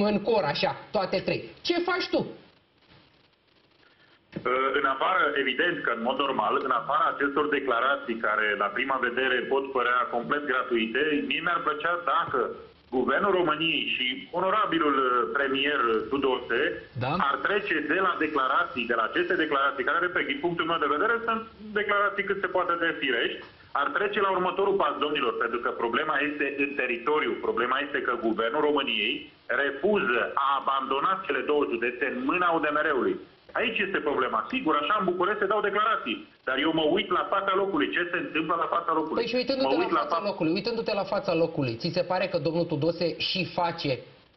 în cor, așa, toate trei. Ce faci tu? Uh, În afară, evident că în mod normal, în afara acestor declarații care la prima vedere pot părea complet gratuite, mie mi-ar plăcea dacă Guvernul României și onorabilul uh, premier Tudose Da. ar trece de la declarații, de la aceste declarații, care, repet, din punctul meu de vedere, sunt declarații cât se poate de firești, ar trece la următorul pas, domnilor, pentru că problema este în teritoriu. Problema este că Guvernul României refuză a abandona cele două județe în mâna UDMR-ului. Aici este problema. Sigur, așa în București se dau declarații, dar eu mă uit la fața locului. Ce se întâmplă la fața locului? Păi și mă uitându-te uit la fața fa- locului, uitându-te la fața locului, ți se pare că domnul Tudose și face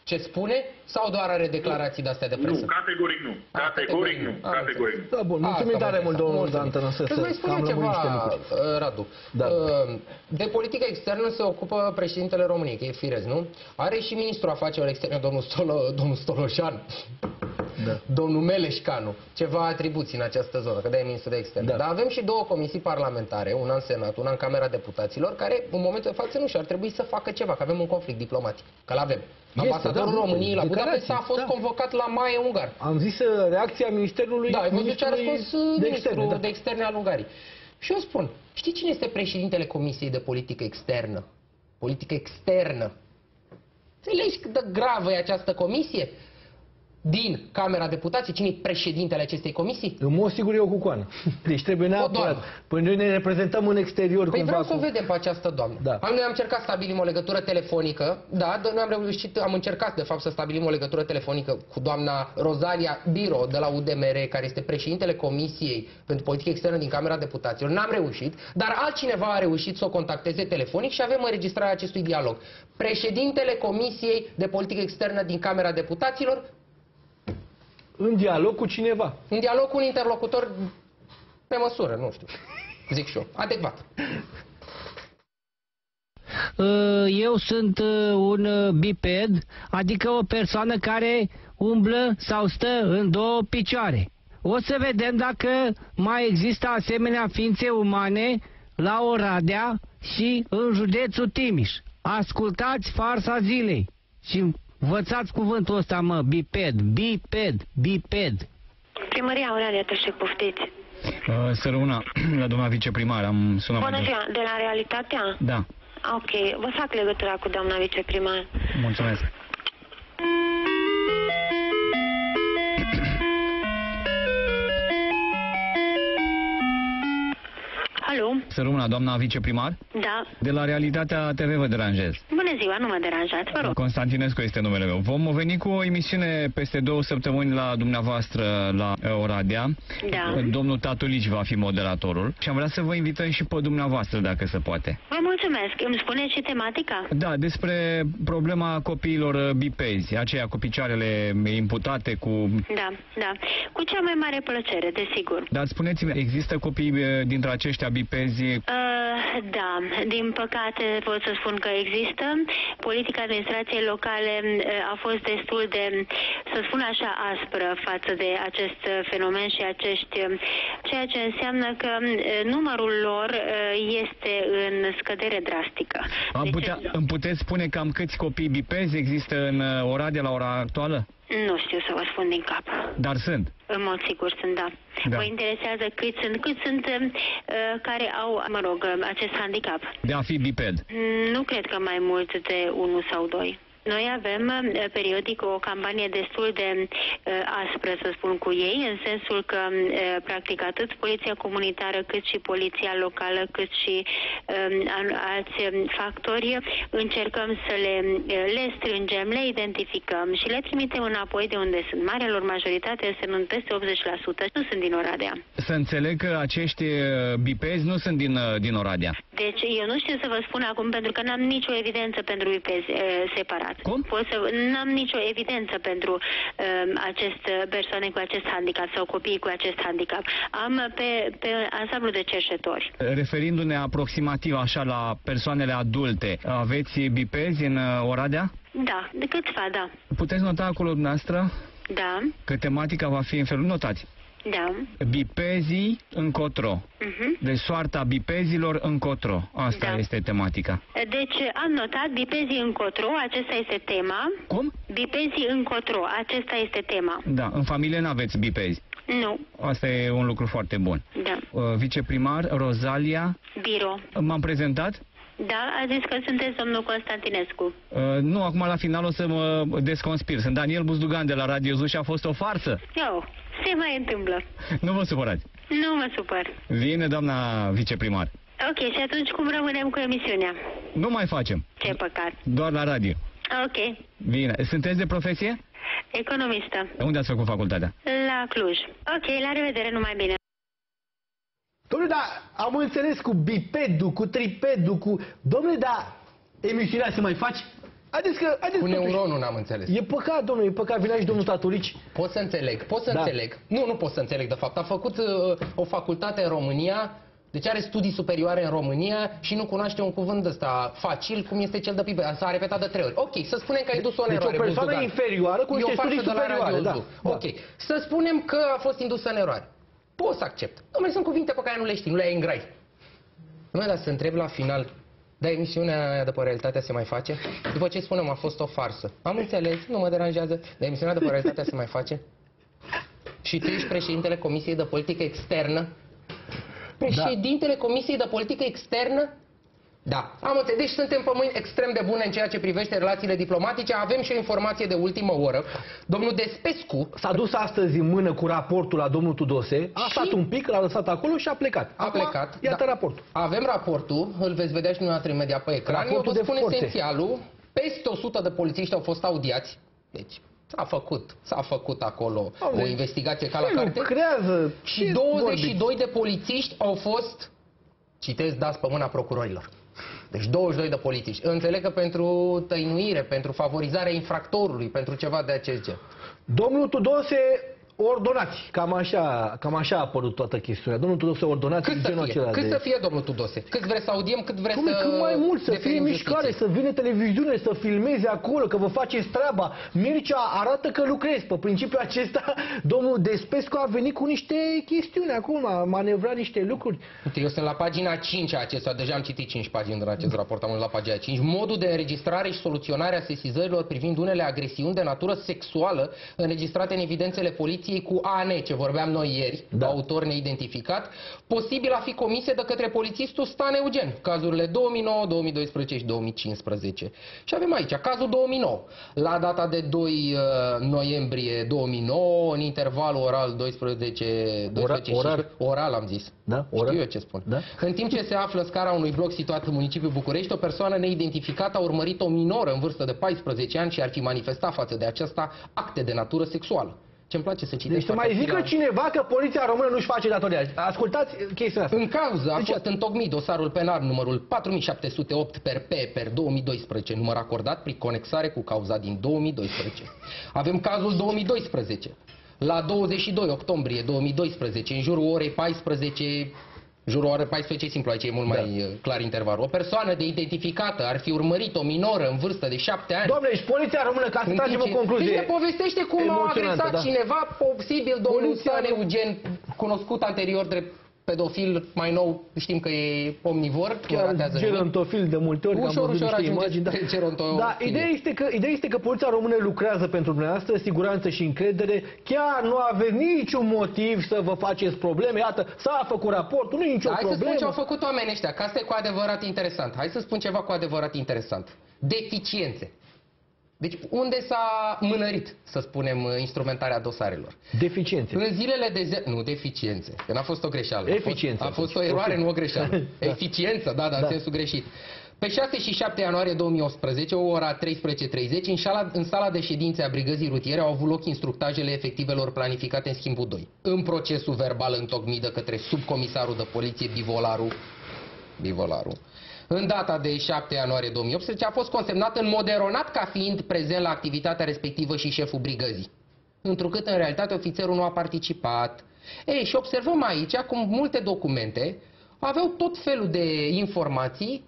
ce spune sau doar are declarații de-astea de presă? Nu, categoric nu. Ah, Categoric nu. Ah, Categoric nu. Da, bun, mulțumim Asta tare mă mult, interesează. domnul Mulțumim. Dantă, să Îți mai spune am ceva, lămurit niște lucruri. uh, Radu. Da. Uh, De politică externă se ocupă președintele României, că e firez, nu? Are și ministrul afacerilor externe, domnul, Stolo, domnul Stoloșan, Da. domnul Meleșcanu, ceva atribuții în această zonă, că de e ministru de externe. Da. Dar avem și două comisii parlamentare, una în Senat, una în Camera Deputaților, care în momentul de față nu și ar trebui să facă ceva, că avem un conflict diplomatic, că l-avem. Este, Ambasadorul da, României la declarații, Budapesta a fost da. convocat la Maie Ungar. Am zis uh, reacția Ministerului Da, ai văzut ce a Ministrului răspuns uh, de ministrul externe. Da. de externe al Ungariei. Și eu spun, știi cine este președintele Comisiei de Politică Externă? Politică externă. Înțelegi cât de gravă e această comisie? Din Camera Deputației, cine e președintele acestei comisii? În mod sigur eu cu coană. Deci trebuie neapărat. doamnă. Păi noi ne reprezentăm în exterior Păi cumva. vreau să o cu... vedem pe această doamnă. Da. Am, noi am încercat să stabilim o legătură telefonică, da, dar noi am reușit, am încercat de fapt să stabilim o legătură telefonică cu doamna Rosalia Biro de la UDMR, care este președintele Comisiei pentru Politică Externă din Camera Deputaților. N-am reușit, dar altcineva a reușit să o contacteze telefonic și avem înregistrarea acestui dialog. Președintele Comisiei de Politică Externă din Camera Deputaților, În dialog cu cineva. în dialog cu un interlocutor pe măsură, nu știu, zic și eu, adecvat. Uh, Eu sunt uh, un uh, biped, adică o persoană care umblă sau stă în două picioare. O să vedem dacă mai există asemenea ființe umane la Oradea și în județul Timiș. Ascultați farsa zilei și învățați cuvântul ăsta, mă, biped, biped, biped. Primăria Aurelia Tășec, poftiți. Uh, Să rămână la doamna viceprimar, am sunat mai Bună devreme. ziua, de la Realitatea? Da, Ok, vă fac legătura cu doamna viceprimar. mulțumesc. Alo? Să rămână doamna viceprimar. Da. De la Realitatea TV vă deranjez. Bună ziua, nu mă deranjați, vă rog. Constantinescu este numele meu. Vom veni cu o emisiune peste două săptămâni la dumneavoastră la uh, Oradea. Da. Domnul Tatulici va fi moderatorul și am vrea să vă invităm și pe dumneavoastră, dacă se poate. Vă mulțumesc. Îmi spuneți și tematica? Da, despre problema copiilor uh, bipezi, aceia cu picioarele imputate, cu... Da, da. Cu cea mai mare plăcere, desigur. Dar spuneți-mi, există copii uh, dintre aceștia bipezi Uh, da, din păcate pot să spun că există. Politica administrației locale uh, a fost destul de, să spun așa, aspră față de acest uh, fenomen și acești, uh, ceea ce înseamnă că uh, numărul lor uh, este în scădere drastică. Am Deci, putea, îmi puteți spune cam câți copii bipezi există în uh, Oradea la ora actuală? Nu știu să vă spun din cap. Dar sunt. În mod sigur sunt, da. Da. Vă interesează cât sunt, cât sunt uh, care au, mă rog, uh, acest handicap. De a fi biped. Nu cred că mai mult de unul sau doi. Noi avem uh, periodic o campanie destul de uh, aspră, să spun, cu ei, în sensul că, uh, practic, atât poliția comunitară, cât și poliția locală, cât și um, al- alți um, factori, încercăm să le, uh, le strângem, le identificăm și le trimitem înapoi de unde sunt. Marea lor majoritate este în peste 80%, nu sunt din Oradea. Să înțeleg că acești uh, bipezi nu sunt din, uh, din Oradea. Deci eu nu știu să vă spun acum pentru că n-am nicio evidență pentru vipezi uh, separat. Cum? Pot să n-am nicio evidență pentru uh, acest persoane cu acest handicap sau copii cu acest handicap. Am pe, pe ansamblu de cerșetori. Referindu-ne aproximativ așa la persoanele adulte, aveți bipezi în uh, Oradea? Da, de câțiva, da. Puteți nota acolo dumneavoastră Da, că tematica va fi în felul notați. Da. Bipezii încotro. Mhm. Deci soarta bipezilor încotro. Asta Da. este tematica. Deci am notat bipezii încotro, acesta este tema. Cum? Bipezii încotro, acesta este tema. Da, în familie nu aveți bipezi. Nu, Asta e un lucru foarte bun. da. Uh, Viceprimar Rozalia, Biro. m-am prezentat? Da, a zis că sunteți domnul Constantinescu. Uh, nu, acum la final o să mă desconspir. Sunt Daniel Buzdugan de la Radio Zu și a fost o farsă. Eu, se mai întâmplă. Nu vă supărați. Nu mă supăr. Vine doamna viceprimar. Ok, și atunci cum rămânem cu emisiunea? Nu mai facem. Ce păcat. Doar la radio. Ok, Bine. Sunteți de profesie? economistă. Unde ați făcut facultatea? La Cluj. Ok, la revedere, numai bine. Domnule, dar am înțeles cu bipedul, cu tripedul, cu... Domnule, dar emisiunea se mai face? Haideți că... Haideți Cu totuși. neuronul n-am înțeles. E păcat, domnule, e păcat. Vinea și domnul Taturici. Pot să înțeleg, pot să Da. înțeleg. Nu, nu pot să înțeleg, de fapt. A făcut uh, o facultate în România, deci are studii superioare în România și nu cunoaște un cuvânt ăsta facil, cum este cel de pipe. S-a repetat de trei ori. Ok, să spunem că ai dus o în Deci o eroare. persoană Buzdugan. inferioară cu E niște o farsă studii de la superioare, Radio da, Zu. da. Ok, să spunem că a fost indusă în eroare. Pot să accept. Dom'le, sunt cuvinte pe care nu le știi, nu le ai în grai. Nu dar să întreb la final, da, emisiunea aia după realitatea se mai face? După ce spunem, a fost o farsă. Am înțeles, nu mă deranjează, dar emisiunea după realitatea se mai face? Și tu ești președintele Comisiei de Politică Externă? Președintele Comisiei de Politică Externă? Da, am înțeles. Deci suntem pe mâini extrem de bune în ceea ce privește relațiile diplomatice. Avem și o informație de ultimă oră. Domnul Despescu S-a dus astăzi în mână cu raportul la domnul Tudose, a Și- stat un pic, l-a lăsat acolo și a plecat. a Acum, plecat. Iată da. raportul. Avem raportul, îl veți vedea și dumneavoastră imediat pe ecran. Raportul Eu vă de spun forțe. esențialul. Peste 100 de polițiști au fost audiați. Deci s-a făcut, s-a făcut acolo Doamne, o investigație ca la Ce carte. lucrează? Și Ce 22 vorbiți? de polițiști au fost, citesc, dați pe mâna procurorilor. Deci 22 de polițiști. Înțeleg că pentru tăinuire, pentru favorizarea infractorului, pentru ceva de acest gen. Domnul Tudose ordonați. Cam așa, cam așa a apărut toată chestiunea. Domnul Tudose ordonați Cât să genul fie? acela Cât de... să fie, domnul Tudose? Cât vreți să audiem, cât vreți Dom'le, să cât mai mult, să fie deferim mișcare, justiției? să vină televiziune, să filmeze acolo, că vă faceți treaba. Mircea arată că lucrezi. Pe principiul acesta, domnul Despescu a venit cu niște chestiuni acum, a manevrat niște lucruri. Uite, eu sunt la pagina 5 a acestea, deja am citit 5 pagini din acest raport, am ajuns la pagina 5. Modul de înregistrare și soluționare a sesizărilor privind unele agresiuni de natură sexuală înregistrate în evidențele poliției cu AN, ce vorbeam noi ieri, Da. da. autor neidentificat, posibil a fi comise de către polițistul Stan Eugen, cazurile 2009, 2012 și 2015. Și avem aici cazul 2009, la data de 2 uh, noiembrie 2009, în intervalul oral 12, 12 Ora- orar? 15, oral am zis. Da? Ora? Știu eu ce spun. Da? În timp ce se află în scara unui bloc situat în municipiul București, o persoană neidentificată a urmărit o minoră în vârstă de 14 ani și ar fi manifestat față de aceasta acte de natură sexuală. Ce-mi place să citesc Deci să mai partea zică finală. cineva că poliția română nu-și face datoria. Ascultați chestia asta. În cauză a Deci- fost întocmit dosarul penal numărul 4708 per P per 2012, număr acordat prin conexare cu cauza din 2012. Avem cazul 2012. La 22 octombrie 2012, în jurul orei 14 Jurul orei 14 e simplu, aici e mult mai uh, clar intervalul. O persoană de identificată ar fi urmărit o minoră în vârstă de 7 ani. Doamne, și poliția română, ca să În tragem timp o ce- concluzie. Deci ne povestește cum a emoționantă, agresat da. cineva, posibil domnul Poliția- Stan Eugen, cunoscut anterior drept pedofil, mai nou știm că e omnivor, nu Chiar ratează nimic. gerontofil de multe ori, că Ușor, am văzut ușor niște ajungeți imagini. pe gerontofilie. Da, ideea este, că, ideea este că poliția română lucrează pentru dumneavoastră, siguranță și încredere. Chiar nu aveți niciun motiv să vă faceți probleme. Iată, s-a făcut raportul, nu e nicio Hai să spun problemă. ce au făcut oamenii ăștia, că asta e cu adevărat interesant. Hai să spun ceva cu adevărat interesant. Deficiențe. Deci unde s-a mânărit, să spunem, instrumentarea dosarelor? Deficiențe. În zilele de zi... Nu, deficiențe. Că n-a fost o greșeală. A fost- Eficiență. A fost o eroare, nu o greșeală. Da. Eficiență, da, dar Da. în sensul greșit. Pe 6 și 7 ianuarie 2018, o ora 13.30, în sala, în sala de ședințe a brigăzii rutiere au avut loc instructajele efectivelor planificate în schimbul 2. În procesul verbal întocmit de către subcomisarul de poliție Bivolaru, Bivolaru, în data de 7 ianuarie 2018 a fost consemnat în mod eronat ca fiind prezent la activitatea respectivă și șeful brigăzii întrucât în realitate ofițerul nu a participat. Ei, și observăm aici cum multe documente aveau tot felul de informații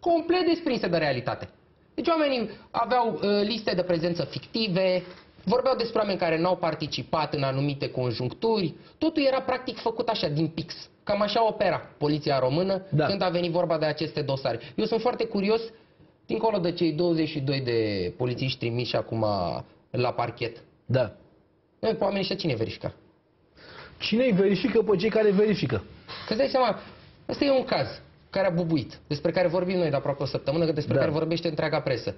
complet desprinse de realitate. Deci oamenii aveau uh, liste de prezență fictive, Vorbeau despre oameni care n-au participat în anumite conjuncturi. Totul era practic făcut așa, din pix. Cam așa opera poliția română Da. când a venit vorba de aceste dosare. Eu sunt foarte curios, dincolo de cei 22 de polițiști trimiși acum la parchet. Da. Noi, pe oamenii ăștia cine verifica? Cine îi verifică pe cei care verifică? Că îți dai seama, ăsta e un caz care a bubuit, despre care vorbim noi de aproape o săptămână, că despre Da. care vorbește întreaga presă.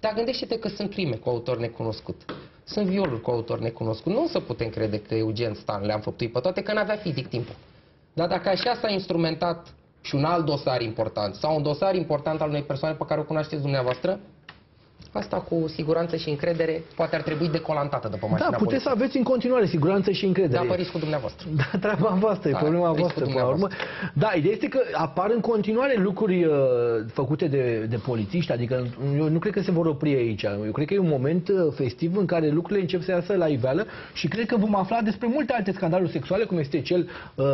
Dar gândește-te că sunt crime cu autor necunoscut. Sunt violuri cu autor necunoscut. Nu o să putem crede că Eugen Stan le-a înfăptuit pe toate, că n-avea fizic timpul. Dar dacă așa s-a instrumentat și un alt dosar important, sau un dosar important al unei persoane pe care o cunoașteți dumneavoastră, asta cu siguranță și încredere poate ar trebui decolantată după mașina Da, puteți să aveți în continuare siguranță și încredere. Da, pe riscul dumneavoastră. Da, treaba voastră, e Da, problema riscul voastră până la urmă. Da, ideea este că apar în continuare lucruri uh, făcute de, de polițiști, adică eu nu cred că se vor opri aici. Eu cred că e un moment uh, festiv în care lucrurile încep să iasă la iveală și cred că vom afla despre multe alte scandaluri sexuale, cum este cel uh,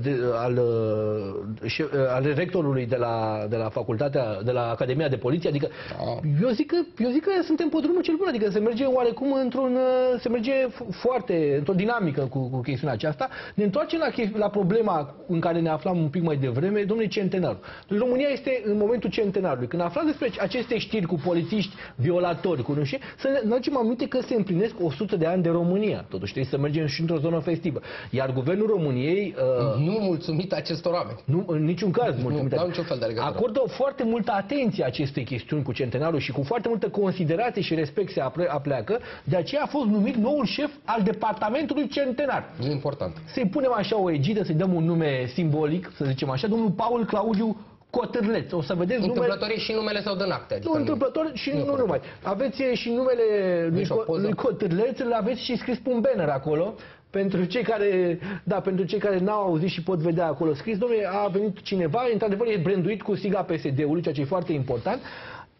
de, al, uh, șe- uh, al rectorului de la, de la facultatea, de la Academia de Poliție, adică Da. eu zic că, eu zic că suntem pe drumul cel bun, adică se merge oarecum într-un, uh, se merge f- foarte, într-o dinamică cu, cu chestiunea aceasta. Ne întoarcem la, chesti- la problema în care ne aflam un pic mai devreme, domnule centenar. România este în momentul centenarului. Când aflați despre aceste știri cu polițiști violatori, cu nu știu, să ne aducem aminte că se împlinesc 100 de ani de România. Totuși trebuie să mergem și într-o zonă festivă. Iar guvernul României uh, Nu mulțumit acestor oameni. nu, în niciun caz, mulțumit. n-au niciun fel de legătură. Acordă foarte multă atenție acestei chestiuni cu centenarul și cu foarte multă considerație și respect se apre- apleacă. De aceea a fost numit noul șef al departamentului centenar. E important. Să-i punem așa o egidă, să-i dăm un nume simbolic, să zicem așa, domnul Paul Claudiu Cotârleț. O să vedeți numele... Întâmplător e și numele sau din acte. Adică Nu, întâmplător și nu, nu numai. Aveți e, și numele lui, și o Co- poză. lui Cotârleț, îl aveți și scris pe un banner acolo. Pentru cei care, da, pentru cei care n-au auzit și pot vedea acolo scris, domnule, a venit cineva, într-adevăr e branduit cu siga PSD-ului, ceea ce e foarte important.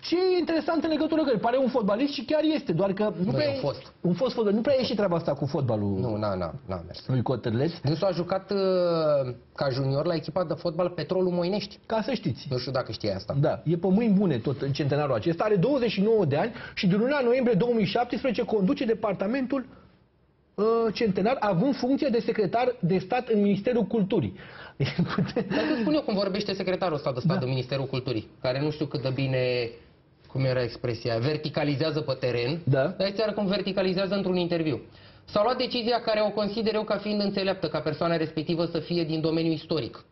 Ce e interesant în legătură că pare un fotbalist și chiar este, doar că nu Băi, prea, un fost. un fost fotbalist, nu prea e și treaba asta cu fotbalul Nu, na, na, n-a mers. lui Cotârleț, Dânsul a jucat uh, ca junior la echipa de fotbal Petrolul Moinești. ca să știți. Nu știu dacă știai asta. Da, e pe mâini bune tot în centenarul acesta, are 29 de ani și din luna noiembrie 2017 conduce departamentul uh, centenar, având funcție de secretar de stat în Ministerul Culturii. Dar îți spun eu cum vorbește secretarul ăsta de stat Da. de Ministerul Culturii, care nu știu cât de bine, cum era expresia, verticalizează pe teren, Da. dar îți arăt cum verticalizează într-un interviu. S-a luat decizia care o consider eu ca fiind înțeleaptă, ca persoana respectivă să fie din domeniul istoric.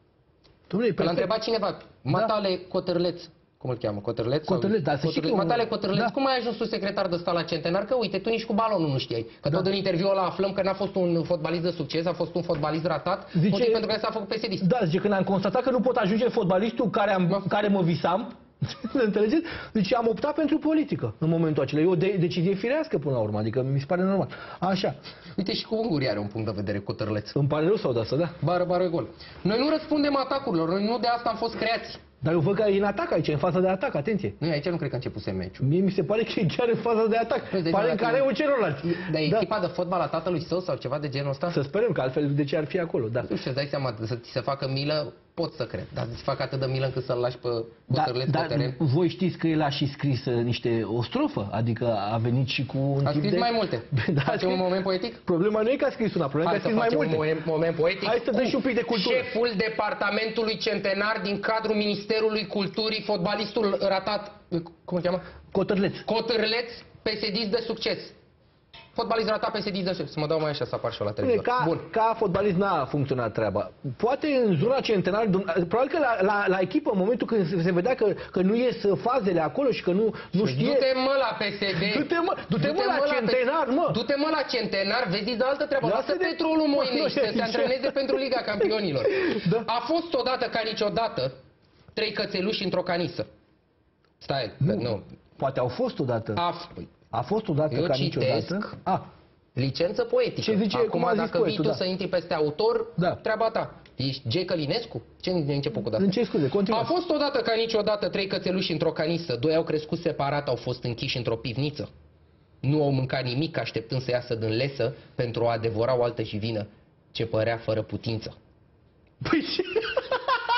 Domnule, Că l-a peste- întrebat cineva, Matale Cotărleț, cum îl cheamă, Cotărleț? sau- Cotărleț, da, să știi că- Matale Cotărleț, da. cum ai ajuns tu secretar de stat la centenar? Că uite, tu nici cu balonul nu știai. Că Da. tot în interviul ăla aflăm că n-a fost un fotbalist de succes, a fost un fotbalist ratat, Zice- motiv pentru care s-a făcut psd Da, zice, când am constatat că nu pot ajunge fotbalistul care, am, care mă visam, înțelegeți? Deci am optat pentru politică în momentul acela. E o de- decizie firească până la urmă, adică mi se pare normal. Așa, Uite și cu ungurii are un punct de vedere cu tărleț. îmi pare rău sau de asta, da? Bară, bară, gol. Noi nu răspundem atacurilor, noi nu de asta am fost creați. Dar eu văd că e în atac aici, în faza de atac, atenție. Noi aici nu cred că a început meciul. Mie mi se pare că e chiar în faza de atac. Păi, deci Pare în dacă- care celorlalți. Dar e Da. echipa de fotbal a tatălui său sau ceva de genul ăsta? Să sperăm că altfel de ce ar fi acolo, da. Nu știu, îți dai seama, să ți se facă milă, pot să cred. Dar să-ți facă atât de milă încât să-l lași pe Da, Cotărleț dar pe teren. voi știți că el a și scris uh, niște o strofă, adică a venit și cu un A tip scris de... mai multe. Da, a Facem scris- un moment poetic? Problema nu e că a scris una, problema e Hai că a să scris mai facem un multe. moment, moment poetic. Hai să dăm cu și un pic de cultură. Șeful Departamentului Centenar din cadrul Ministerului Culturii, fotbalistul ratat, cum îl cheamă? Cotărleț. Cotârleț, psd de succes. Fotbalist ratat psd de succes. Să mă dau mai așa să apar și eu la Spune, televizor. ca, Bun. ca fotbalist n-a funcționat treaba. Poate în zona centenar, dum- probabil că la, la, la echipă, în momentul când se- se vedea că, că nu ies fazele acolo și că nu, nu știe... Du-te mă la PSD. Du-te, mă, du-te, mă, la centenar, mă. Du-te mă la centenar, vezi de altă treabă. Lasă Lasă de- petrolul Mă, Moinești, nu, să se ce- antreneze pentru Liga Campionilor. Da. A fost odată ca niciodată trei cățeluși într-o canisă. Stai, nu. nu. Poate au fost odată. A, păi, A fost odată Eu ca citesc. niciodată. A, licență poetică. Ce zice- Acum, cum a zis dacă poetul, vii tu da. să intri peste autor, Da. treaba ta. Ești J. Călinescu? Ce ai început cu de în ce scuze, continuă. A fost odată ca niciodată trei cățeluși într-o canisă, doi au crescut separat, au fost închiși într-o pivniță. Nu au mâncat nimic așteptând să iasă din lesă pentru a adevăra o altă jivină ce părea fără putință. Păi ce?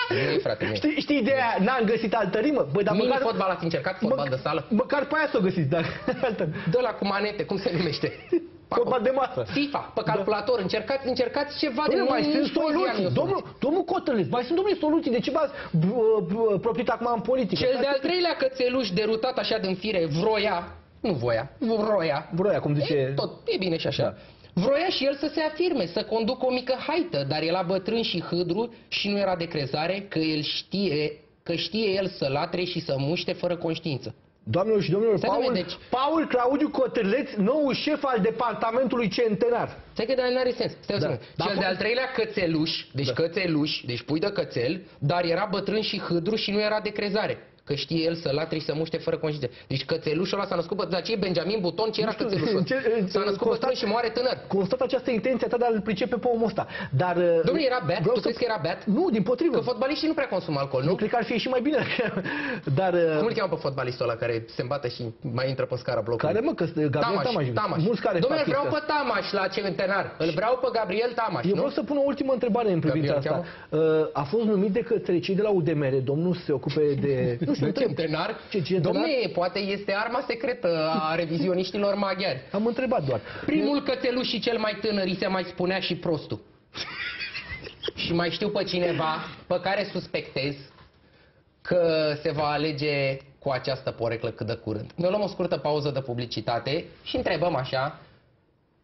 Nu e, frate, nu e. Știi, știi ideea aia? N-am găsit altă rimă? Băi, dar Mini măcar, fotbal ați încercat? Fotbal mă- de sală? Măcar pe aia s-o găsit, dar altă. De la cu manete, cum se numește? Fotbal de masă. FIFA, pe calculator, încercați, încercați ceva de Domnule, mai nu- sunt nici poezia nu e o soluții. soluție. Domnul, domnul Cotăleț, mai sunt domnule soluții. De ce v-ați b- b- proprit acum în politică? Cel de-al treilea cățeluș derutat așa din fire, vroia, nu voia, vroia, Vroia, cum zice... E, tot, e bine și așa. Da. Vroia și el să se afirme, să conducă o mică haită, dar era bătrân și hâdru și nu era de crezare că el știe, că știe el să latre și să muște fără conștiință. Doamnelor și domnilor, Stai, Paul, domnule, deci- Paul Claudiu Cotăleț, nou șef al departamentului centenar. Stai că de n-are sens. Stai Da. da. Dar Cel a de-al fost- treilea cățeluș, deci Da. da. cățeluș, deci pui de cățel, dar era bătrân și hâdru și nu era de crezare. Că știe el să latre și să muște fără conștiință. Deci cățelușul ăla s-a născut, dar ce e Benjamin Buton, ce era Nu știu, cățelușul? ce- S-a născut constat- bătrân și moare tânăr. Constat această intenție ta de a-l pricepe pe omul ăsta. Dar... uh, Domnule, era beat? vreau Tu crezi că era beat? Nu, din potrivă. Că fotbaliștii nu prea consumă alcool, Nu nu? cred că ar fi și mai bine. Dar... uh, Cum îl cheamă pe fotbalistul ăla care se îmbată și mai intră pe scara blocului? Care, mă, că Gabriel Tamaș, Tamaș. Tamaș. Mulți care Domnule, fac vreau chestia pe Tamaș la centenar. Îl vreau pe Gabriel Tamaș, Eu nu? vreau să pun o ultimă întrebare în privința Gabriel asta. Uh, A fost numit de către cei de la UDMR, domnul să se ocupe de... Nu știu, De întreb. centenar? Ce centenar? Domnule, poate este arma secretă a revizioniștilor maghiari. Am întrebat doar. Primul cățeluș și cel mai tânăr îi se mai spunea și prostul. și mai știu pe cineva pe care suspectez că se va alege cu această poreclă cât de curând. Ne luăm o scurtă pauză de publicitate și întrebăm așa,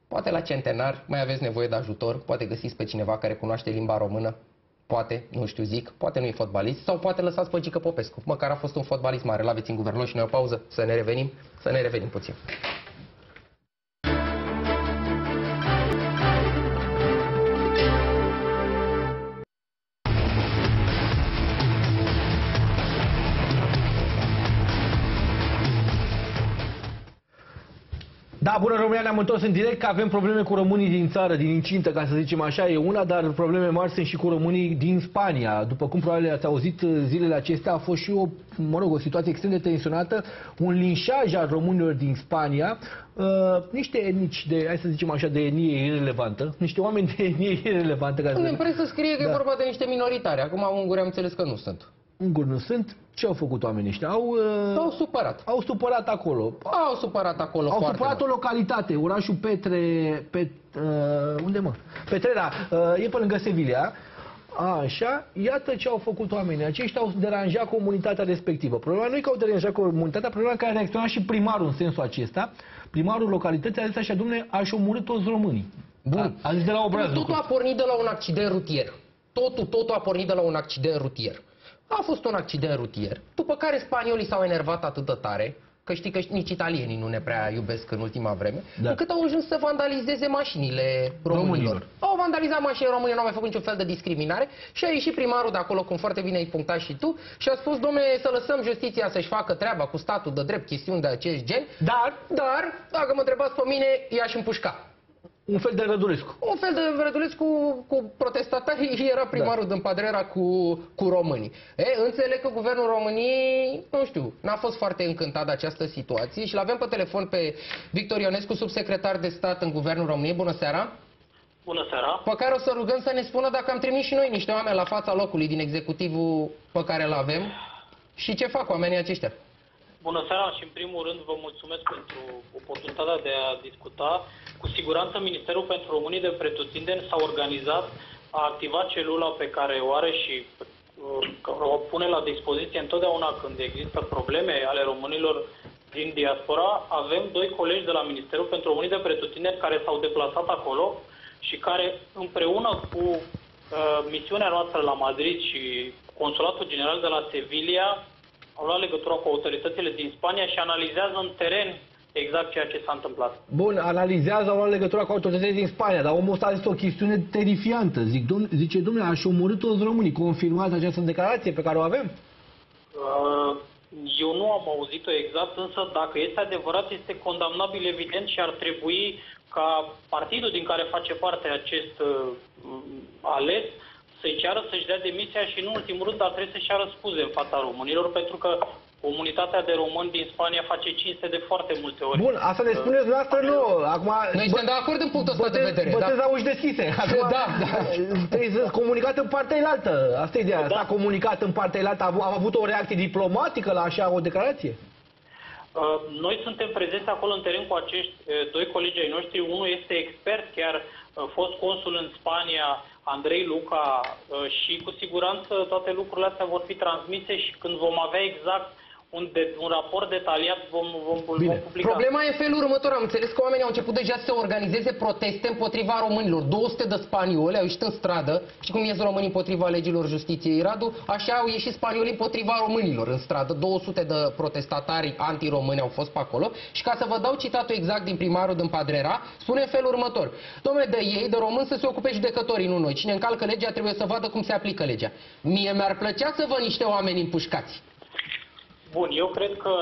poate la centenar mai aveți nevoie de ajutor, poate găsiți pe cineva care cunoaște limba română, poate, nu știu zic, poate nu e fotbalist, sau poate lăsați pe Gică Popescu, măcar a fost un fotbalist mare, l-aveți în guvern, luăm și noi o pauză, să ne revenim, să ne revenim puțin. Da, bună România, ne-am întors în direct că avem probleme cu românii din țară, din incintă, ca să zicem așa, e una, dar probleme mari sunt și cu românii din Spania. După cum probabil ați auzit zilele acestea, a fost și o, mă rog, o situație extrem de tensionată, un linșaj al românilor din Spania, uh, niște etnici de, hai să zicem așa, de etnie irrelevantă, niște oameni de etnie irrelevantă, ca să În zicem. presă scrie că Da. e vorba de niște minoritari, acum unguri am înțeles că nu sunt. Unguri nu sunt, ce au făcut oamenii ăștia? Au, uh, S-au supărat. au supărat acolo. Au supărat acolo Au foarte supărat o mult. localitate, orașul Petre... Pet, uh, unde mă? Petrera, uh, e pe lângă Sevilla. Așa, iată ce au făcut oamenii. Aceștia au deranjat comunitatea respectivă. Problema nu e că au deranjat comunitatea, problema e că a reacționat și primarul în sensul acesta. Primarul localității a zis așa, domnule, aș omorâ toți românii. Bun. A, a zis de la obraz Totul lucrul. a pornit de la un accident rutier. Totul, totul a pornit de la un accident rutier. A fost un accident rutier, după care spaniolii s-au enervat atât de tare, că știi că nici italienii nu ne prea iubesc în ultima vreme, Da. da. încât au ajuns să vandalizeze mașinile românilor. Românilor. Au vandalizat mașinile române, nu au mai făcut niciun fel de discriminare și a ieșit primarul de acolo, cum foarte bine ai punctat și tu, și a spus, domne, să lăsăm justiția să-și facă treaba cu statul de drept, chestiuni de acest gen, Dar, dar, dacă mă întrebați pe mine, i-aș împușca. Un fel de Rădulescu. Un fel de Rădulescu cu, cu protestatarii și era primarul da. din Padrera cu, cu românii. E, înțeleg că guvernul României, nu știu, n-a fost foarte încântat de această situație și l-avem pe telefon pe Victor Ionescu, subsecretar de stat în guvernul României. Bună seara! Bună seara! Pe care o să rugăm să ne spună dacă am trimis și noi niște oameni la fața locului din executivul pe care îl avem și ce fac oamenii aceștia. Bună seara și în primul rând vă mulțumesc pentru oportunitatea de a discuta. Cu siguranță Ministerul pentru Românii de Pretutindeni s-a organizat, a activat celula pe care o are și uh, o pune la dispoziție întotdeauna când există probleme ale românilor din diaspora. Avem doi colegi de la Ministerul pentru Românii de Pretutindeni care s-au deplasat acolo și care împreună cu uh, misiunea noastră la Madrid și Consulatul General de la Sevilla au luat legătura cu autoritățile din Spania și analizează în teren exact ceea ce s-a întâmplat. Bun, analizează, au luat legătura cu autoritățile din Spania, dar omul ăsta a zis o chestiune terifiantă. Zic, domn, zice, domnule, aș omorâ toți românii. Confirmați această declarație pe care o avem? Uh, Eu nu am auzit-o exact, însă dacă este adevărat, este condamnabil evident și ar trebui ca partidul din care face parte acest uh, ales să-i ceară să-și dea demisia și, în ultimul rând, ar trebui să-și ceară scuze în fața românilor, pentru că comunitatea de români din Spania face cinste de foarte multe ori. Bun, asta ne spuneți noastră nu. Acum, Noi suntem de acord în punctul ăsta de vedere. Bătezi da? la uși deschise. Acum, Da, da. Trebuie să comunicat în partea elaltă. Asta e ideea. Da. S-a comunicat în partea elaltă. Am am avut o reacție diplomatică la așa o declarație? Uh, Noi suntem prezenți acolo în teren cu acești uh, doi colegi ai noștri. Unul este expert, chiar uh, fost consul în Spania, Andrei Luca, uh, și cu siguranță toate lucrurile astea vor fi transmise și când vom avea exact un, de, un raport detaliat vom, vom, Bine. vom publica. Problema e în felul următor. Am înțeles că oamenii au început deja să se organizeze proteste împotriva românilor. 200 de spanioli au ieșit în stradă. Și cum ies românii împotriva legilor justiției, Radu? Așa au ieșit spaniolii împotriva românilor în stradă. 200 de protestatari antiromâni au fost pe acolo. Și ca să vă dau citatul exact din primarul din Padrera, spune în felul următor. Domnule, de ei, de români, să se ocupe judecătorii, nu noi. Cine încalcă legea trebuie să vadă cum se aplică legea. Mie mi-ar plăcea să văd niște oameni împușcați. Bun, eu cred că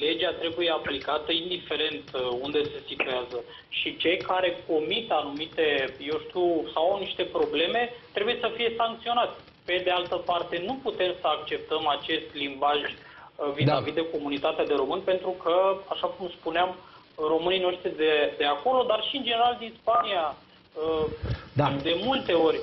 legea trebuie aplicată indiferent uh, unde se situează și cei care comit anumite, eu știu, sau au niște probleme, trebuie să fie sancționați. Pe de altă parte, nu putem să acceptăm acest limbaj uh, vis-a-vis de comunitatea de români, pentru că, așa cum spuneam, românii noștri de, de acolo, dar și în general din Spania, uh, Da. de multe ori.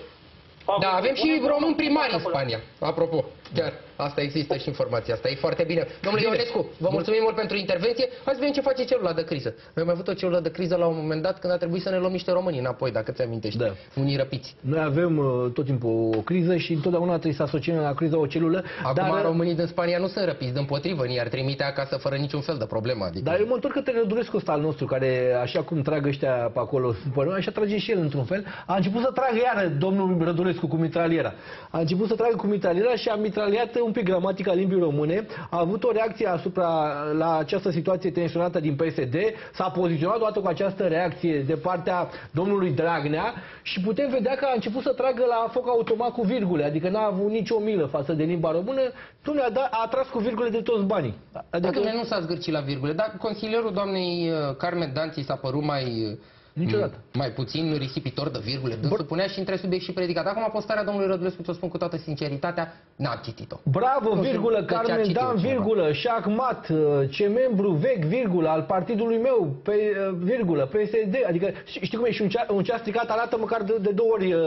fac Da, avem și bune români primari în acolo. Spania. Apropo, chiar asta există și informația asta. E foarte bine. Domnule Bine. Ionescu, vă mulțumim mult pentru intervenție. Hai să vedem ce face celula de criză. Noi am mai avut o celulă de criză la un moment dat când a trebuit să ne luăm niște români înapoi, dacă ți amintești. Da. Unii răpiți. Noi avem uh, tot timpul o criză și întotdeauna trebuie să asociem la criză o celulă. Acum dar, uh, românii din Spania nu sunt răpiți, din potrivă, ni ar trimite acasă fără niciun fel de problemă. Adică. Dar eu mă întorc către Rădulescu ăsta al nostru, care așa cum trag ăștia pe acolo, pe noi, așa trage și el într-un fel. A început să tragă iară domnul Rădulescu cu mitraliera. A început să tragă cu mitraliera și a mitraliat un pic gramatica limbii române. A avut o reacție asupra la această situație tensionată din PSD. S-a poziționat toată cu această reacție de partea domnului Dragnea și putem vedea că a început să tragă la foc automat cu virgule, adică n-a avut nicio milă față de limba română. Dom'le, a, dat- a tras cu virgule de toți banii. Adică nu s-a zgârcit la virgule, dar consilierul doamnei uh, Carmen Danții s-a părut mai... uh, Niciodată. m- Mai puțin risipitor de virgule. Dânsul punea și între subiect și predicat. Acum postarea domnului Rădulescu, ți-o spun cu toată sinceritatea, n-am citit-o. Bravo, Nu știu virgulă, de ce a Carmen citit Dan, cineva. virgulă, șahmat, uh, ce membru vechi, virgulă, al partidului meu, pe, uh, virgulă, PSD, adică ș- știi cum e și un ceas, un ceas stricat arată măcar de, de două ori uh,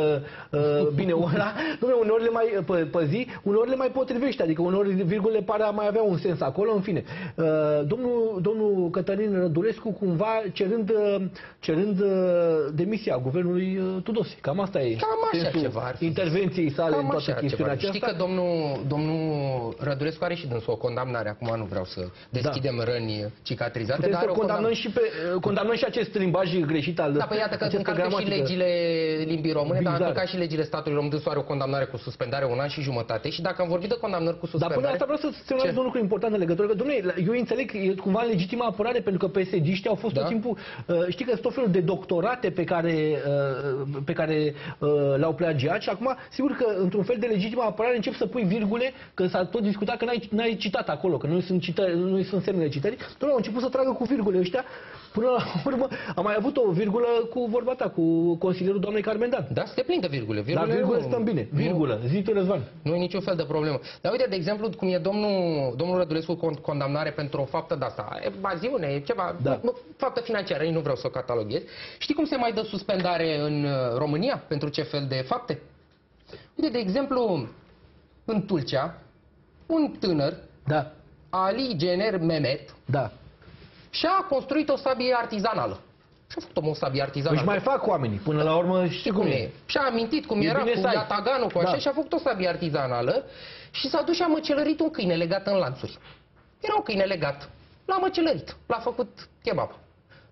uh, bine ora, nu, uneori le mai, pe, pe zi, uneori le mai potrivește, adică uneori virgulele pare a mai avea un sens acolo, în fine. Uh, domnul, domnul Cătălin Rădulescu cumva cerând, uh, cerând uh, demisia guvernului uh, Tudose, cam asta e Cam așa sensul ceva ar fi. intervenției sale în Cam toată așa ceva. chestiunea Știi aceasta. că domnul, domnul Rădulescu are și dânsul o condamnare. Acum nu vreau să deschidem răni cicatrizate, Putem dar să are o condamnăm condamnare. și, pe, condamnăm și acest limbaj greșit al Da, păi iată că această încalcă și gramatică. legile limbii române, dar Bizar. încalcă și legile statului român. Dânsul are o condamnare cu suspendare un an și jumătate și dacă am vorbit de condamnări cu Dar suspendare... până asta vreau să semnalez Ce? un lucru important în legătură că, domnule, eu înțeleg că e cumva legitimă apărare pentru că psd au fost Da. tot timpul, uh, știi că sunt tot felul de doctorate pe care, uh, pe care uh, le-au plagiat și acum, sigur că într-un fel de legitimă apărare încep să pui virgule, că s-a tot discutat că n-ai, n-ai citat acolo, că nu sunt, cită, nu sunt semnele citării, domnule, au început să tragă cu virgule ăștia, până la urmă am mai avut o virgulă cu vorba ta, cu consilierul doamnei Carmen Dan. Da, se plin de virgule. Dar Virgule virgule nu- stăm bine. nu- Virgulă. Zi tu, Răzvan. Nu e niciun fel de problemă. Dar uite, de exemplu, cum e domnul, domnul Rădulescu cu condamnare pentru o faptă de asta. Evaziune, e ceva, Da. nu, faptă financiară, nici nu vreau să o cataloghez. Știi cum se mai dă suspendare în uh, România? Pentru ce fel de fapte? Uite, de exemplu, în Tulcea, un tânăr, Da. Ali Gener Mehmet, Da. și-a construit o sabie artizanală. Și-a făcut o sabie artizanală. Își mai fac oamenii. Până la urmă știi cum e. Și-a amintit cum E era bine cu să ai. Iataganul, cu așa, Da. și a făcut o sabie artizanală și s-a dus și a măcelărit un câine legat în lanțuri. Era un câine legat. L-a măcelărit. L-a făcut kebab.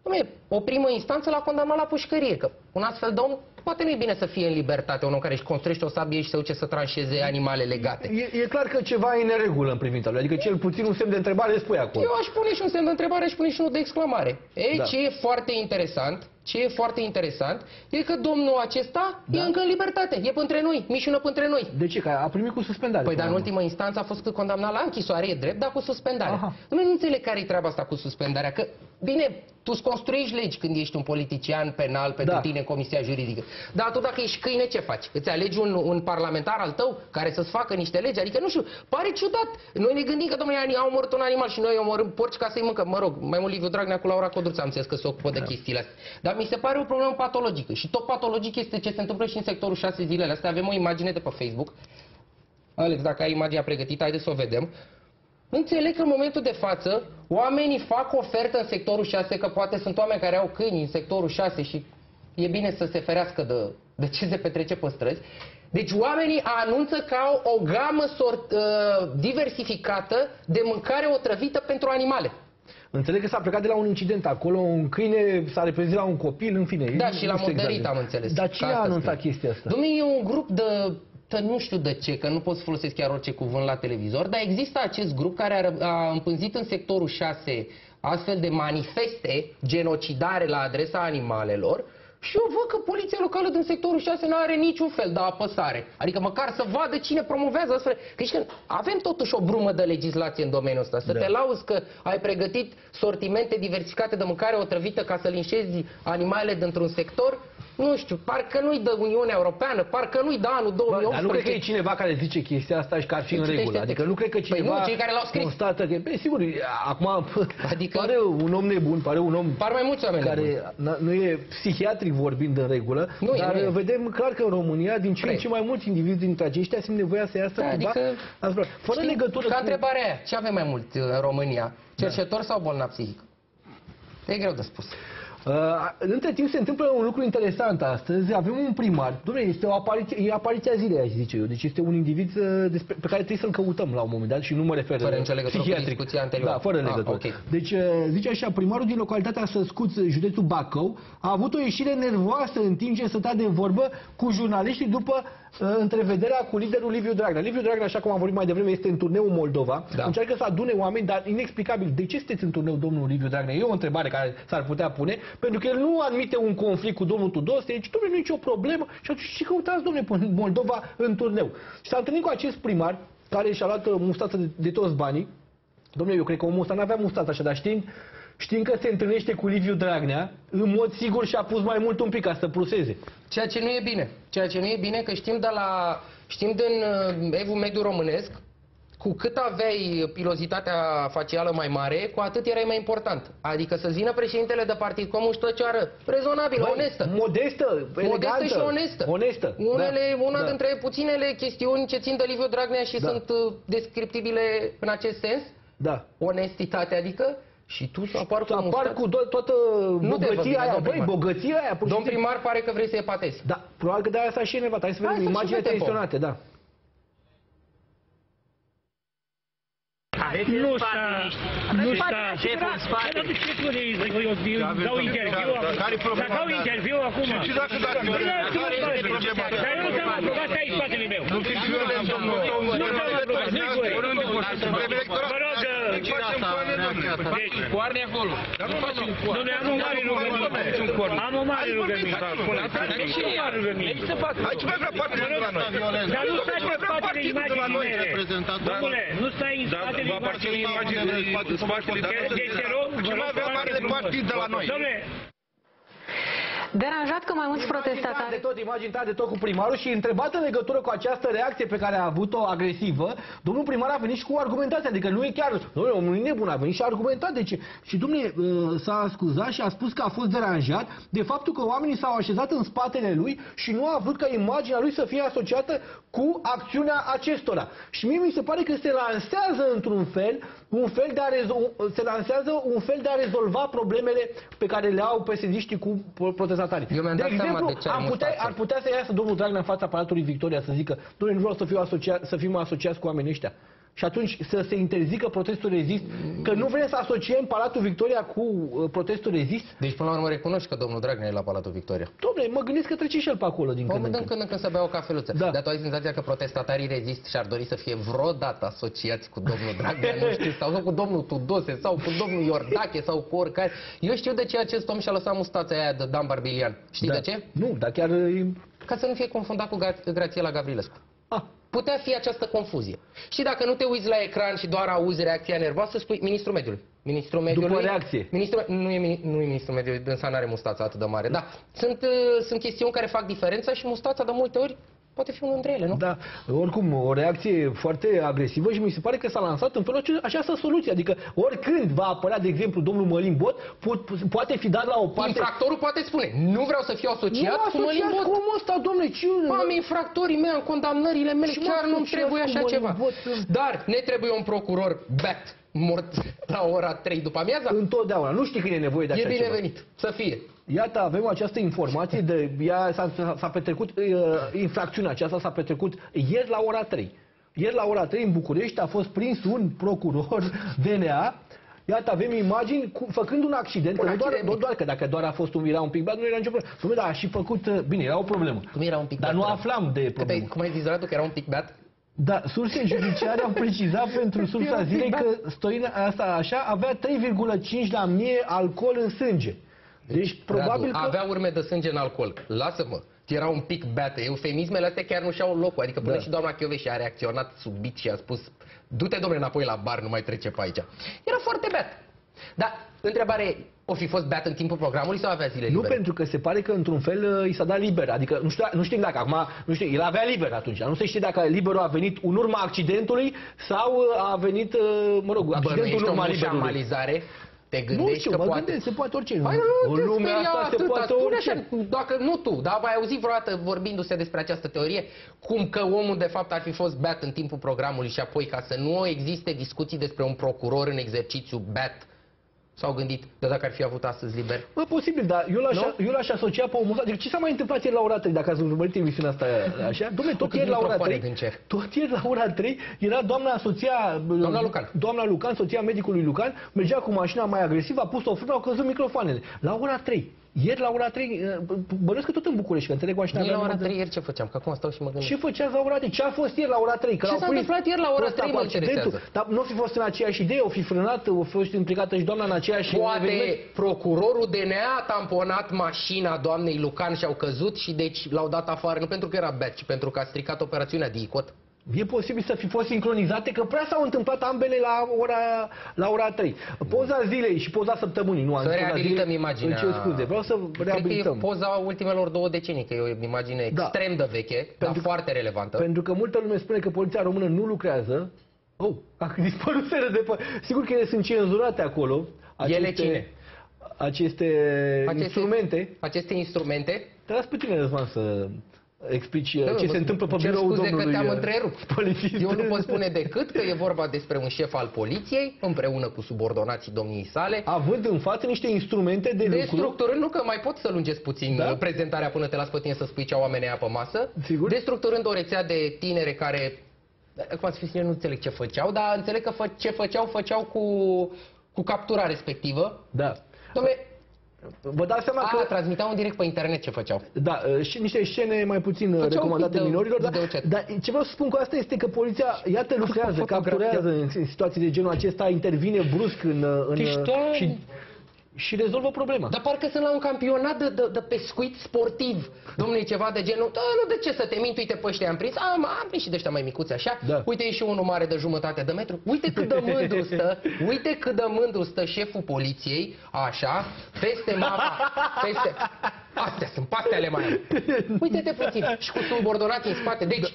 Dom'le, o primă instanță l-a condamnat la pușcărie, că un astfel de om poate nu e bine să fie în libertate, un om care își construiește o sabie și se duce să tranșeze animale legate. E, e clar că ceva e în neregulă în privința lui. Adică cel puțin un semn de întrebare spui acolo. Eu aș pune și un semn de întrebare, aș pune și unul de exclamare. Ei, Da. ce e foarte interesant, ce e foarte interesant, e că domnul acesta Da. e încă în libertate, e între noi, mișună între noi. De ce? Că a primit cu suspendare. Păi, până dar în la urmă. ultima instanță a fost condamnat la închisoare, e drept, dar cu suspendare. Aha. Nu, nu înțeleg care e treaba asta cu suspendarea, că Bine, tu îți construiești legi când ești un politician penal pentru Da. tine în comisia juridică. Dar tu dacă ești câine, ce faci? Îți alegi un, un parlamentar al tău care să-ți facă niște legi? Adică, nu știu, pare ciudat. Noi ne gândim că, domnule, au omorât un animal și noi omorâm porci ca să-i mâncăm. Mă rog, mai mult Liviu Dragnea cu Laura Codruța am înțeles că se ocupă de chestiile astea. Dar mi se pare o problemă patologică. Și tot patologic este ce se întâmplă și în sectorul 6 zilele astea. Avem o imagine de pe Facebook. Alex, dacă ai imaginea pregătită, haideți să o vedem. Înțeleg că în momentul de față oamenii fac ofertă în sectorul 6, că poate sunt oameni care au câini în sectorul 6 și e bine să se ferească de, de ce se petrece pe străzi. Deci oamenii anunță că au o gamă sort, uh, diversificată de mâncare otrăvită pentru animale. Înțeleg că s-a plecat de la un incident acolo, un câine s-a reprezit la un copil, în fine. Da, nu și la știu Moderit exact. am înțeles. Dar Că cine a asta anunțat scrie. chestia asta? Domnule, e un grup de, de nu știu de ce, că nu pot să folosesc chiar orice cuvânt la televizor, dar există acest grup care a, ră- a împânzit în sectorul 6 astfel de manifeste genocidare la adresa animalelor și eu văd că poliția locală din sectorul 6 nu are niciun fel de apăsare. Adică măcar să vadă cine promovează astfel. Că știi că avem totuși o brumă de legislație în domeniul ăsta. Să Da. te lauzi că ai pregătit sortimente diversificate de mâncare otrăvită ca să linșezi animalele dintr-un sector, nu știu, parcă nu-i de Uniunea Europeană, parcă nu-i de anul Bă, 2018. dar nu cred că e cineva care zice chestia asta și că ar fi în Citește regulă. Adică textul. nu cred că Păi cineva nu, cei care l-au scris. constată că... Bine, sigur, acum Adică- adică... pare un om nebun, pare un om Par mai mulți oameni nebuni. care na- nu e psihiatric vorbind în regulă, Nu e, dar nu e. vedem clar că în România, din ce în Prea. ce mai mulți indivizi dintre aceștia simt nevoia să iasă Da, cumva adică- asupra. Fără Știi, legătură Ca cu... întrebarea aia, ce avem mai mult uh, în România? Cerșetor sau bolnav psihic? E greu de spus. Uh, între timp se întâmplă un lucru interesant astăzi. Avem un primar. Dom'le, este o apariție, e apariția zilei, aș zice eu. Deci este un individ uh, despre, pe care trebuie să-l căutăm la un moment dat și nu mă refer Fără nicio legătură cu psihiatric. discuția anterioară. Da, fără Ah, legătură. ok. Deci, uh, zice așa, primarul din localitatea Săscuț, județul Bacău, a avut o ieșire nervoasă în timp ce stătea de vorbă cu jurnaliștii după uh, întrevederea cu liderul Liviu Dragnea. Liviu Dragnea, așa cum am vorbit mai devreme, este în turneu în Moldova. Da. Încearcă să adune oameni, dar inexplicabil. De ce sunteți în turneu, domnul Liviu Dragnea? E o întrebare care s-ar putea pune, pentru că el nu admite un conflict cu domnul Tudose, deci, domnule, nu e nicio problemă. Și atunci, ce căutați, domnule, în Moldova în turneu? Și s-a întâlnit cu acest primar, care și-a luat uh, mustață de, de toți banii. Domnule, eu cred că omul ăsta n-avea mustață așa, dar știind, știind că se întâlnește cu Liviu Dragnea, în mod sigur și-a pus mai mult un pic ca să pruseze. Ceea ce nu e bine. Ceea ce nu e bine că știm de la știm din uh, evul mediu românesc cu cât aveai pilozitatea facială mai mare, cu atât erai mai important. Adică să vină președintele de partid cu o muștăcioară rezonabilă, Băi, onestă. Modestă, Modestă elegantă. și onestă. Onestă. Unele, da. una da. dintre puținele chestiuni ce țin de Liviu Dragnea și Da. sunt uh, descriptibile în acest sens, Da. onestitate, adică, și tu să apar cu Apar mustață. cu to- toată Nu te văd bogăția bine, aia, domn băi, primar. bogăția aia. pur și Domn simplu. primar pare că vrei să epatezi. Da, probabil că de aia s-a și enervat. Hai să vedem Hai să și imaginile vedem, tensionate, da. Nu sta, nu sta șeful în spate. Dar ce spune, eu, eu, eu dau interviu acum. Dar dau interviu acum. Și dacă dacă care este problema? Dar eu nu te-am aprobat ai spatele meu. Nu fiți violent, domnul. Nu te-am aprobat, nu-i voie. Suntem electorat. Mă rog, Deci facem coane, domnule. deci, Coarne acolo. Dar nu facem coarne. domnule, am o mare rugăminte. Am o mare rugăminte. Am o mare rugăminte. Aici mai vrea partidul de la noi. Dar nu stați pe spatele imaginii mele. Domnule, nu stați în spatele imaginii mele. Deci te rog, vă Ce rog mai avea mare de foarte partid de la noi? Domnule, Deranjat că mai mulți de protestatari... tot, imagini de tot cu primarul și întrebat în legătură cu această reacție pe care a avut-o agresivă, domnul primar a venit și cu argumentație, adică nu e chiar, domnule, omul nu e nebun, a venit și a argumentat de ce. Și domnule, uh, s-a scuzat și a spus că a fost deranjat de faptul că oamenii s-au așezat în spatele lui și nu a vrut ca imaginea lui să fie asociată cu acțiunea acestora. Și mie mi se pare că se lansează într-un fel, un fel de a rezo- se lansează un fel de a rezolva problemele pe care le au psd cu pro- protestatarii. Eu mi-am de dat seama exemplu, de ce are am putea, mustață. ar putea să iasă domnul Dragnea în fața Palatului Victoria să zică, domnule, nu vreau să, fiu asocia, să fim asociați cu oamenii ăștia. Și atunci să se interzică protestul rezist, că nu vrem să asociem Palatul Victoria cu uh, protestul rezist. Deci, până la urmă, recunoști că domnul Dragnea e la Palatul Victoria. Domnule, mă gândesc că trece și el pe acolo din când Mă în dăm când. când în când să bea o cafeluță. Da. Dar tu ai senzația că protestatarii rezist și ar dori să fie vreodată asociați cu domnul Dragnea, nu știu, sau cu domnul Tudose, sau cu domnul Iordache, sau cu oricare. Eu știu de ce acest om și-a lăsat mustața aia de Dan Barbilian. Știi Da. de ce? Nu, dar chiar... e- Ca să nu fie confundat cu Gra- Grațiela Gavrilescu. Ah, putea fi această confuzie. Și dacă nu te uiți la ecran și doar auzi reacția nervoasă, spui ministrul mediului. Ministrul mediului. După reacție. Ministrul, nu, e, mini- nu e ministrul mediului, dânsa n-are mustața atât de mare. Da, sunt, uh, sunt chestiuni care fac diferența și mustața de multe ori poate fi unul dintre ele, nu? Da, oricum, o reacție foarte agresivă și mi se pare că s-a lansat în felul ace- această soluție. Adică oricând va apărea, de exemplu, domnul Mălin Bot, po- poate fi dat la o parte... Infractorul poate spune, nu vreau să fiu asociat nu cu Mălin asociați Bot. cu omul ăsta, domnule, ce... Am infractorii mei, am condamnările mele, Și mă chiar nu-mi asociați trebuie cu așa Mălin ceva. Bot. Dar ne trebuie un procuror bat mort la ora 3 după amiaza. Întotdeauna. Nu știi când e nevoie de E așa ceva. binevenit să fie. Iată, avem această informație de ea s-a, s-a petrecut uh, infracțiunea aceasta s-a petrecut ieri la ora 3. Ieri la ora 3 în București a fost prins un procuror DNA Iată, avem imagini cu, făcând un accident, Un că nu doar, accident nu mic. doar că dacă doar a fost un, era un pic bad, nu era nicio problemă. Dom'le, dar a și făcut, uh, bine, era o problemă. Cum era un pic Dar beat, nu da. aflam de Cât ai, problemă. cum ai zis, Radu, că era un pic beat? Da, surse judiciare au precizat pentru sursa un pic zilei beat. că Stoina asta așa avea 3,5 la mie alcool în sânge. Deci probabil Radu, că... avea urme de sânge în alcool. Lasă-mă. Era un pic beată. Eufemismele astea chiar nu și-au locul. Adică până Da. și doamna și a reacționat subit și a spus du-te, domnule, înapoi la bar, nu mai trece pe aici. Era foarte beat. Dar, întrebare, e, o fi fost beat în timpul programului sau avea zile Nu libere? pentru că se pare că într-un fel uh, i s-a dat liber. Adică nu, știu, nu știm dacă acum, nu știu, el avea liber atunci. dar Nu se știe dacă liberul a venit în urma accidentului sau uh, a venit, uh, mă rog, accidentul în Bănuiești o urma liberului. Mușamalizare? Te Nu gândești știu, că mă poate... gândesc, se poate orice. Hai, nu, în te lumea speria asta se atâta. poate Spune orice. Așa, dacă nu tu, dar ai auzit vreodată vorbindu-se despre această teorie, cum că omul de fapt ar fi fost beat în timpul programului și apoi ca să nu existe discuții despre un procuror în exercițiu beat, s-au gândit, de dacă ar fi avut astăzi liber. Bă, posibil, dar eu l-aș, Nu? eu l-aș asocia pe omul ăsta. Deci ce s-a mai întâmplat ieri la ora 3, dacă ați urmărit emisiunea asta așa? Dom'le, tot cât ieri la ora microfoane 3, din cer. tot ieri la ora 3 era doamna soția... Doamna Lucan. Doamna Lucan, soția medicului Lucan, mergea cu mașina mai agresivă, a pus o frână, au căzut microfoanele. La ora 3. Ieri la ora 3, bănuiesc că tot în București, că înțeleg mașina Mie la avea ora număr de- 3 ieri ce făceam? Că acum stau și mă gândesc. Ce făceați la ora 3? Ce a fost ieri la ora 3? Că Ce l-au s-a prins întâmplat ieri la ora pe ăsta 3 cu mă accidentul. interesează. Dar nu fi fost în aceeași idee, o fi frânat, o fi fost implicată și doamna în aceeași eveniment? Poate procurorul DNA a tamponat mașina doamnei Lucan și au căzut și deci l-au dat afară, nu pentru că era beat, ci pentru că a stricat operațiunea de ICOT. E posibil să fi fost sincronizate, că prea s-au întâmplat ambele la ora, la ora 3. Poza zilei și poza săptămânii, nu am Să zis poza reabilităm zilei. imaginea. Îmi cer scuze, vreau să Cred că e reabilităm. poza ultimelor două decenii, că e o imagine Da. extrem de veche, dar Pentru- foarte relevantă. Pentru că multă lume spune că poliția română nu lucrează. Oh, a dispărut de pe... Sigur că ele sunt cenzurate acolo. Ele cine? Aceste, instrumente. Aceste instrumente. Te las pe tine, Răzvan, să explici uh, Nu, ce nu, se întâmplă pe cer biroul scuze domnului că te-am uh, întrerupt. polițist. Eu nu pot spune decât că e vorba despre un șef al poliției, împreună cu subordonații domniei sale, Având în față niște instrumente de, lucru. Destructurând, nu că mai pot să lungesc puțin Da? da? prezentarea până te las pe tine să spui ce au oamenii aia pe masă. Sigur. Destructurând o rețea de tinere care, acum să fiu sincer, nu înțeleg ce făceau, dar înțeleg că fă, ce făceau, făceau cu, cu captura respectivă. Da. Dom'le, Vă dați seama a, că... transmiteau în direct pe internet ce făceau. Da, uh, și niște scene mai puțin uh, Făceau recomandate video- minorilor, dar, videochat. dar ce vreau să spun cu asta este că poliția, iată, lucrează, fotografia. capturează în, în situații de genul acesta, intervine brusc în, uh, în Deci, doamne. și, și rezolvă problema. Dar parcă sunt la un campionat de, de, de pescuit sportiv. Domnule, ceva de genul, da, nu, de ce să te minți, uite, pe ăștia am prins, am, am prins și de ăștia mai micuți așa, Da. uite, e și unul mare de jumătate de metru, uite cât de mândru stă, uite cât de mândru stă șeful poliției, așa, peste mapa, peste... Astea sunt, pastea ale mai am. Uite-te puțin, și cu subordonații în spate, deci...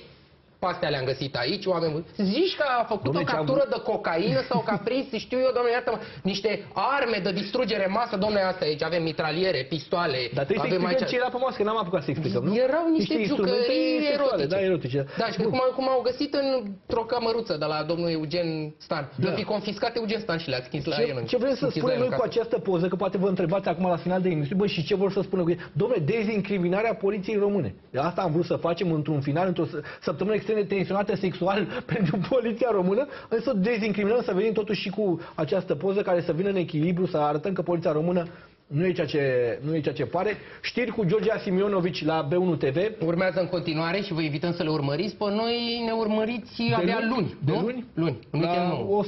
Pastea le-am găsit aici, oameni buni. Zici că a făcut Dom'le, o ce-am captură de cocaină sau că a prins, știu eu, domnule, iartă niște arme de distrugere în masă, domnule, asta aici, avem mitraliere, pistoale, Dar trebuie să avem explicăm ce era pe masă, că n-am apucat să explicăm, nu? erau niște, instrumente jucării sexuale, erotice. Da, erotice. Da, și Bun. cum, au- cum au găsit într-o cămăruță de la domnul Eugen Stan. Da. Da. fi confiscat Eugen Stan și le-ați schins la el Ce, în ce vrem să închis la spunem el noi în cu casă. această poză, că poate vă întrebați acum la final de emisiune, bă, și ce vor să spună cu ei? Domnule, dezincriminarea poliției române. Asta am vrut să facem într-un final, într-o s- săptămână extrem de tensionată sexual pentru poliția română, însă să dezincriminăm, să venim totuși și cu această poză care să vină în echilibru, să arătăm că poliția română nu e ceea ce, nu e ceea ce pare. Știri cu George Asimionovici la B1 TV. Urmează în continuare și vă invităm să le urmăriți. Pe noi ne urmăriți abia luni? luni. De nu? luni? Luni. În weekend La nu.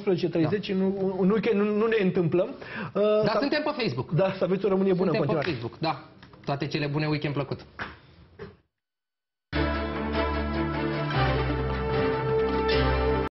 18.30, nu, în weekend nu, nu ne întâmplăm. Uh, Dar să- suntem pe Facebook. Da, să aveți o Românie bună în Suntem pe continuare. Facebook, da. Toate cele bune, weekend plăcut.